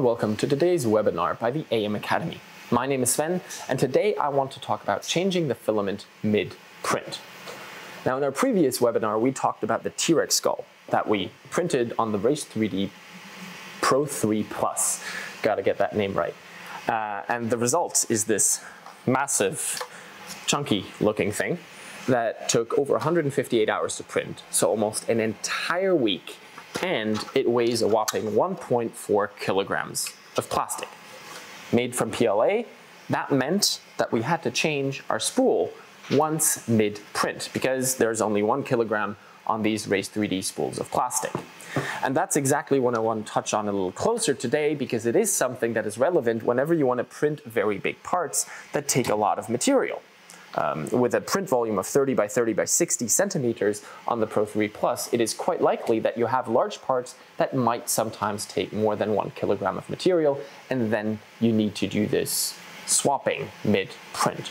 And welcome to today's webinar by the AM Academy. My name is Sven and today I want to talk about changing the filament mid-print. Now in our previous webinar we talked about the T-Rex skull that we printed on the Raise3D Pro 3 Plus. Gotta get that name right. Uh, and the result is this massive, chunky looking thing that took over 158 hours to print, so almost an entire week, and it weighs a whopping 1.4 kilograms of plastic. Made from PLA, that meant that we had to change our spool once mid-print because there's only one kilogram on these Raise3D spools of plastic. And that's exactly what I want to touch on a little closer today because it is something that is relevant whenever you want to print very big parts that take a lot of material. Um, with a print volume of 30 by 30 by 60 centimeters on the Pro 3 Plus, it is quite likely that you have large parts that might sometimes take more than one kilogram of material, and then you need to do this swapping mid-print.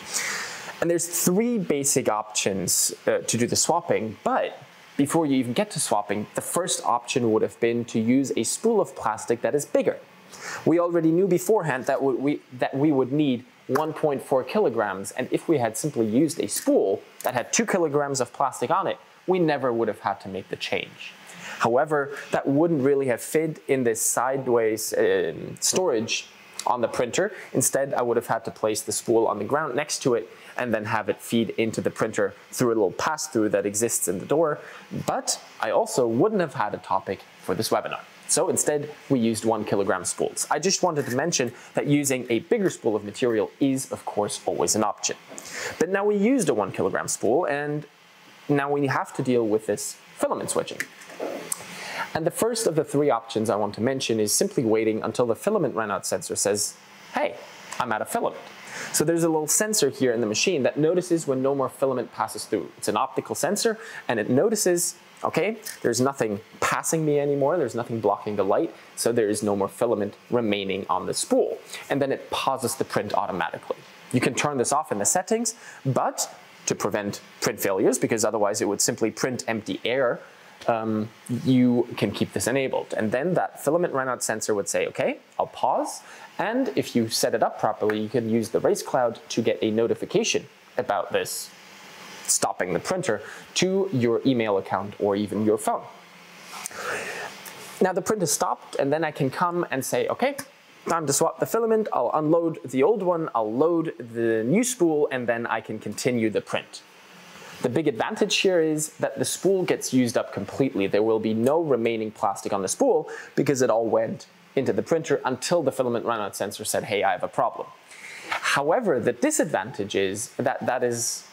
And there's three basic options uh, to do the swapping, but before you even get to swapping, the first option would have been to use a spool of plastic that is bigger. We already knew beforehand that we, that we would need 1.4 kilograms, and if we had simply used a spool that had 2 kilograms of plastic on it, we never would have had to make the change. However, that wouldn't really have fit in this sideways uh, storage on the printer. Instead, I would have had to place the spool on the ground next to it and then have it feed into the printer through a little pass-through that exists in the door. But I also wouldn't have had a topic for this webinar. So instead, we used one kilogram spools. I just wanted to mention that using a bigger spool of material is, of course, always an option. But now we used a one kilogram spool, and now we have to deal with this filament switching. And the first of the three options I want to mention is simply waiting until the filament runout sensor says, hey, I'm out of filament. So there's a little sensor here in the machine that notices when no more filament passes through. It's an optical sensor and it notices, okay, there's nothing passing me anymore, there's nothing blocking the light, so there is no more filament remaining on the spool. And then it pauses the print automatically. You can turn this off in the settings, but to prevent print failures, because otherwise it would simply print empty air um, you can keep this enabled. And then that filament runout sensor would say, okay, I'll pause. And if you set it up properly, you can use the RaiseCloud to get a notification about this stopping the printer to your email account or even your phone. Now the print is stopped and then I can come and say, okay, time to swap the filament, I'll unload the old one, I'll load the new spool, and then I can continue the print. The big advantage here is that the spool gets used up completely. There will be no remaining plastic on the spool because it all went into the printer until the filament runout sensor said, hey, I have a problem. However, the disadvantage is that that is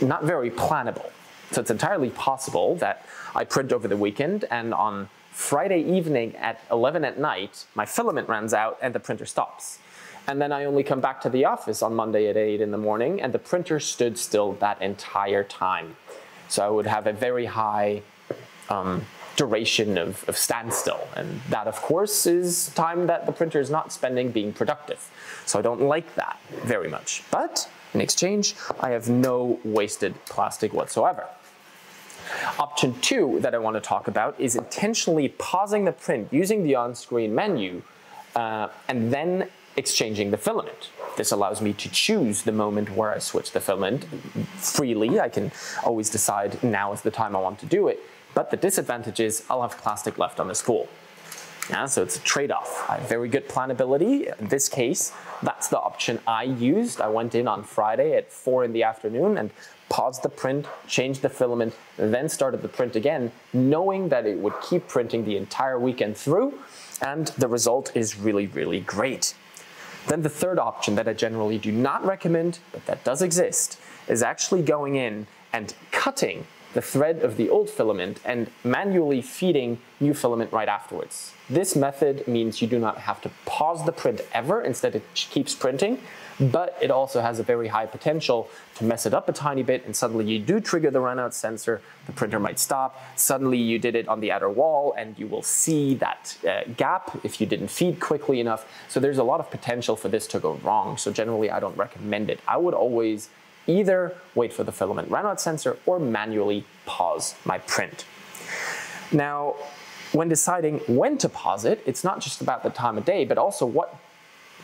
not very plannable. So it's entirely possible that I print over the weekend and on Friday evening at 11 at night, my filament runs out and the printer stops. And then I only come back to the office on Monday at 8 in the morning and the printer stood still that entire time. So I would have a very high um, duration of, of standstill. And that, of course, is time that the printer is not spending being productive. So I don't like that very much. But in exchange, I have no wasted plastic whatsoever. Option two that I want to talk about is intentionally pausing the print using the on-screen menu uh, and then exchanging the filament. This allows me to choose the moment where I switch the filament freely. I can always decide now is the time I want to do it. But the disadvantage is I'll have plastic left on the spool. Yeah, so it's a trade-off. I have very good planability. In this case, that's the option I used. I went in on Friday at 4 in the afternoon and paused the print, changed the filament, then started the print again, knowing that it would keep printing the entire weekend through, and the result is really, really great. Then the third option that I generally do not recommend, but that does exist, is actually going in and cutting the thread of the old filament and manually feeding new filament right afterwards. This method means you do not have to pause the print ever, instead it keeps printing, but it also has a very high potential to mess it up a tiny bit and suddenly you do trigger the runout sensor, the printer might stop, suddenly you did it on the outer wall and you will see that uh, gap if you didn't feed quickly enough. So there's a lot of potential for this to go wrong. So generally I don't recommend it. I would always either wait for the filament runout sensor or manually pause my print. Now, when deciding when to pause it, it's not just about the time of day, but also what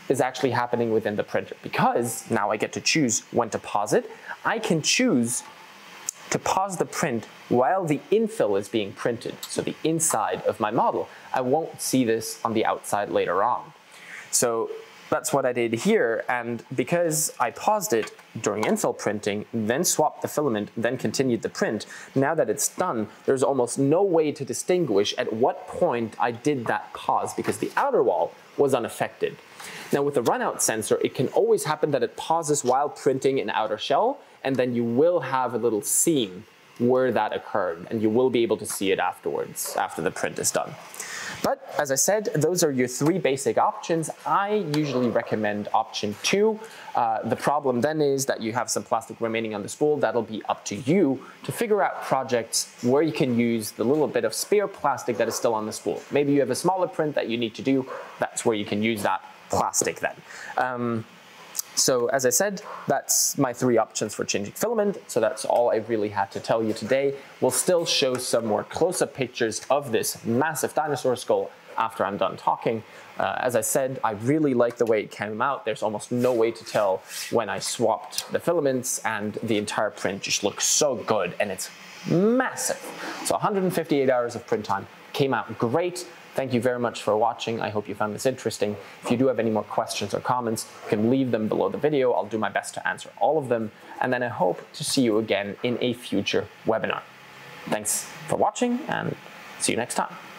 is actually happening within the printer. Because now I get to choose when to pause it, I can choose to pause the print while the infill is being printed, so the inside of my model. I won't see this on the outside later on. So that's what I did here, and because I paused it during infill printing, then swapped the filament, then continued the print, now that it's done, there's almost no way to distinguish at what point I did that pause because the outer wall was unaffected. Now with the runout sensor, it can always happen that it pauses while printing an outer shell, and then you will have a little seam where that occurred, and you will be able to see it afterwards, after the print is done. But as I said, those are your three basic options. I usually recommend option two. Uh, the problem then is that you have some plastic remaining on the spool. That'll be up to you to figure out projects where you can use the little bit of spare plastic that is still on the spool. Maybe you have a smaller print that you need to do. That's where you can use that plastic then. Um, so as I said, that's my three options for changing filament. So that's all I really had to tell you today. We'll still show some more close-up pictures of this massive dinosaur skull after I'm done talking. Uh, as I said, I really like the way it came out. There's almost no way to tell when I swapped the filaments and the entire print just looks so good and it's massive. So 158 hours of print time came out great. Thank you very much for watching. I hope you found this interesting. If you do have any more questions or comments, you can leave them below the video. I'll do my best to answer all of them. And then I hope to see you again in a future webinar. Thanks for watching and see you next time.